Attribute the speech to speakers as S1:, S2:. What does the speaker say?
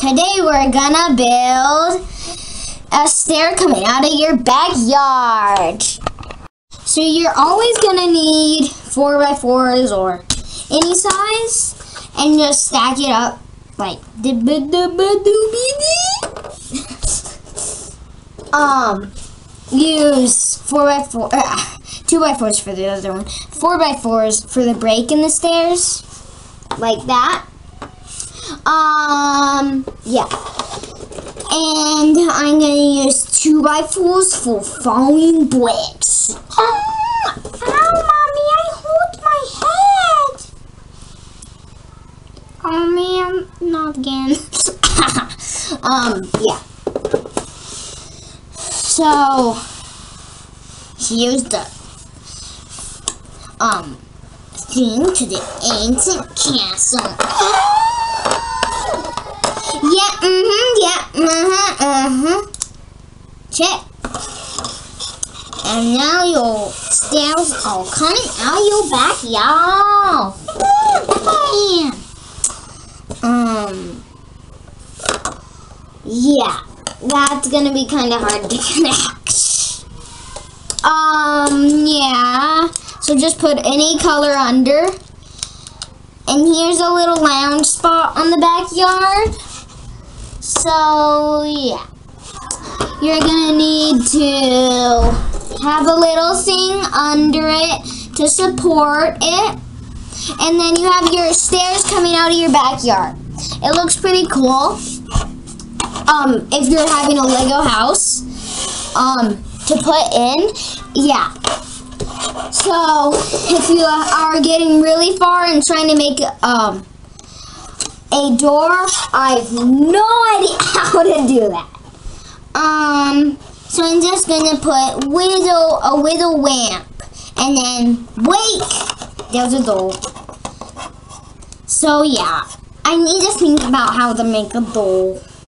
S1: Today we're gonna build a stair coming out of your backyard. So you're always gonna need four by fours or any size and just stack it up like um use four by four uh, two by fours for the other one. Four by fours for the break in the stairs like that um yeah. And I'm gonna use two by fours for falling bricks. Ah, ow mommy I hurt my head. Oh man not again. Um yeah. So here's the um thing to the ancient castle. Check. And now your stairs are coming out your backyard. um, yeah, that's gonna be kind of hard to connect. Um, yeah. So just put any color under. And here's a little lounge spot on the backyard. So, yeah. You're gonna need to have a little thing under it to support it. And then you have your stairs coming out of your backyard. It looks pretty cool. Um, if you're having a Lego house, um, to put in, yeah. So, if you are getting really far and trying to make um, a door, I have no idea how to do that. Um, so I'm just gonna put wiggle a wiggle lamp, and then wait, there's a door. So yeah, I need to think about how to make a door.